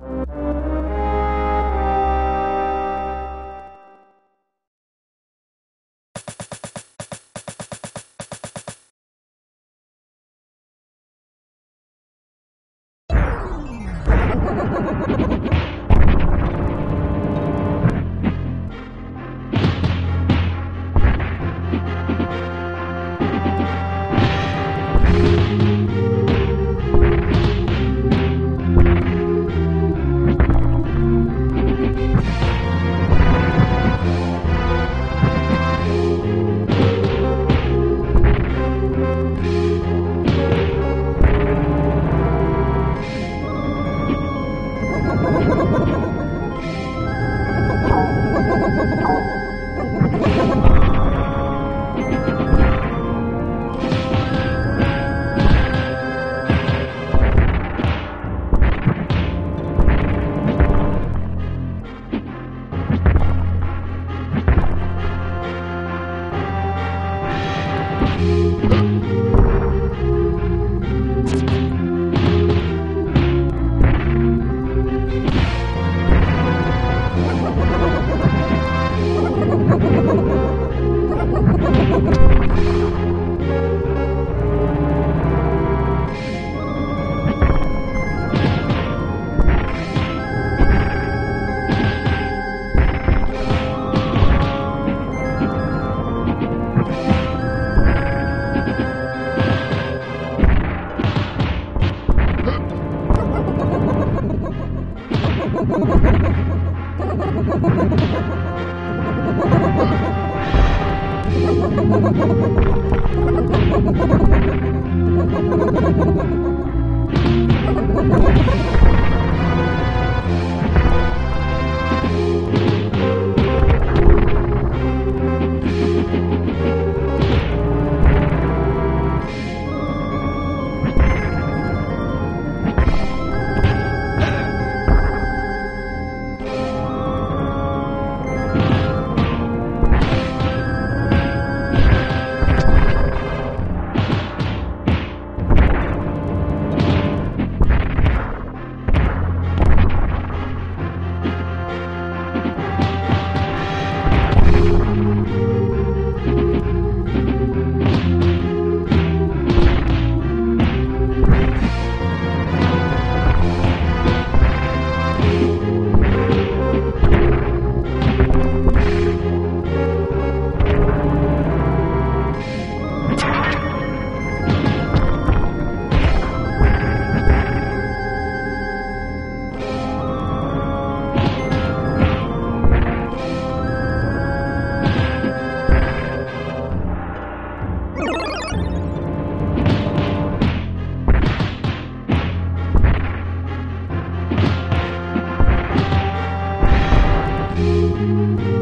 you. Ha ha ha ha! Música